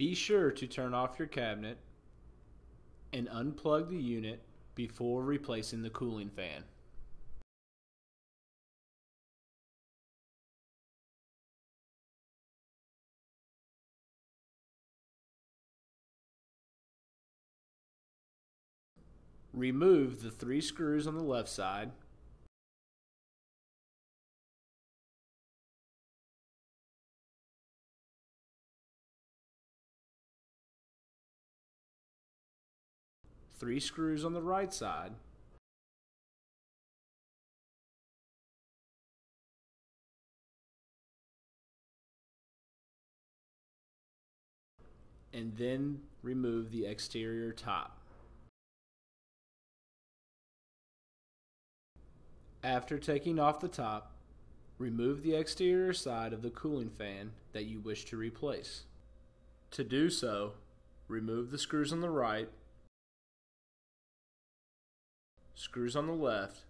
Be sure to turn off your cabinet and unplug the unit before replacing the cooling fan. Remove the three screws on the left side three screws on the right side, and then remove the exterior top. After taking off the top, remove the exterior side of the cooling fan that you wish to replace. To do so, remove the screws on the right screws on the left,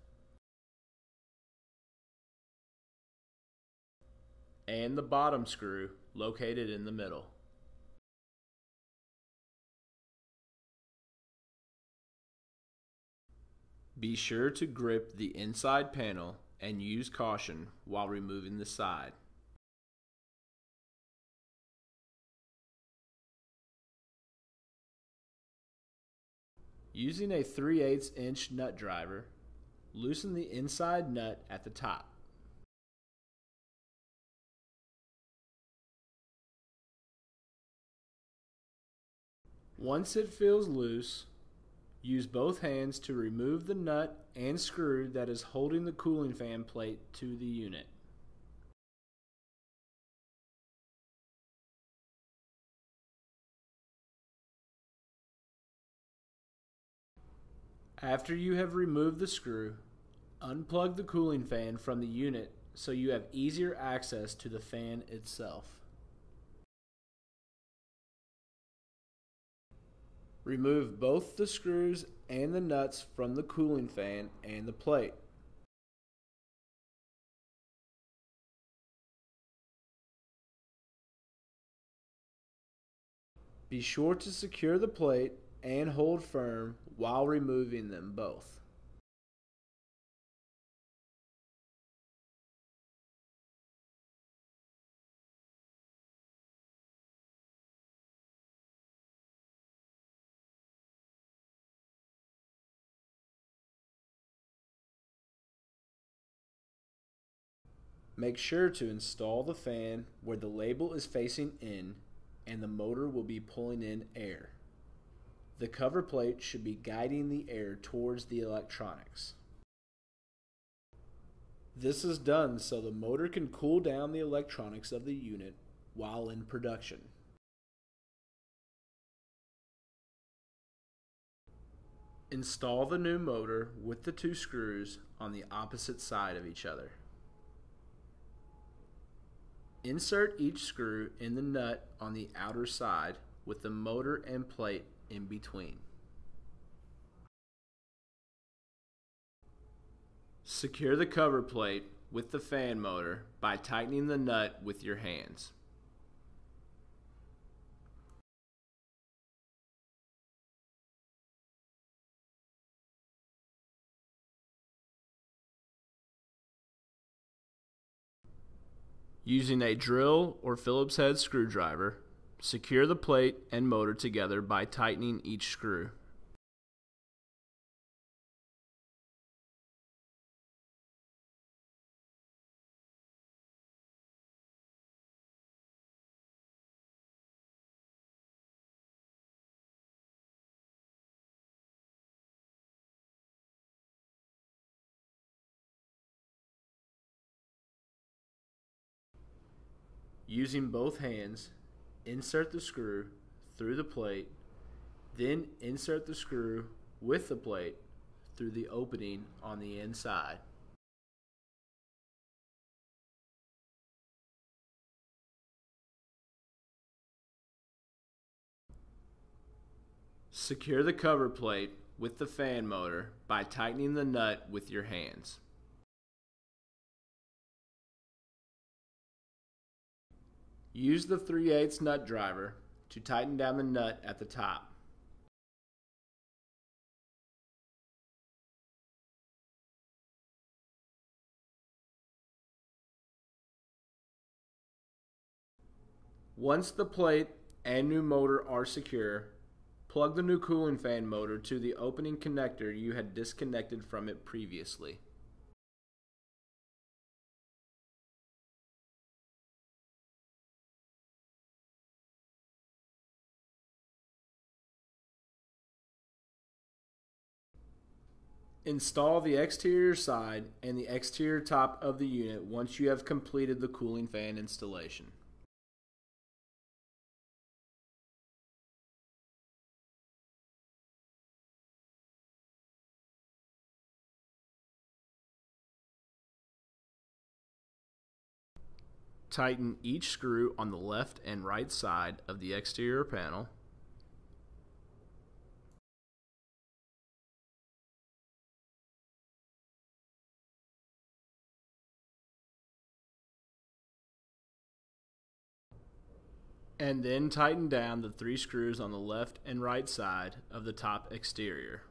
and the bottom screw located in the middle. Be sure to grip the inside panel and use caution while removing the side. Using a 3 8 inch nut driver, loosen the inside nut at the top. Once it feels loose, use both hands to remove the nut and screw that is holding the cooling fan plate to the unit. After you have removed the screw, unplug the cooling fan from the unit so you have easier access to the fan itself. Remove both the screws and the nuts from the cooling fan and the plate. Be sure to secure the plate and hold firm while removing them both. Make sure to install the fan where the label is facing in and the motor will be pulling in air. The cover plate should be guiding the air towards the electronics. This is done so the motor can cool down the electronics of the unit while in production. Install the new motor with the two screws on the opposite side of each other. Insert each screw in the nut on the outer side with the motor and plate in between. Secure the cover plate with the fan motor by tightening the nut with your hands. Using a drill or Phillips head screwdriver, Secure the plate and motor together by tightening each screw. Using both hands, insert the screw through the plate, then insert the screw with the plate through the opening on the inside. Secure the cover plate with the fan motor by tightening the nut with your hands. Use the 3 8 nut driver to tighten down the nut at the top. Once the plate and new motor are secure, plug the new cooling fan motor to the opening connector you had disconnected from it previously. Install the exterior side and the exterior top of the unit once you have completed the cooling fan installation. Tighten each screw on the left and right side of the exterior panel. And then tighten down the three screws on the left and right side of the top exterior.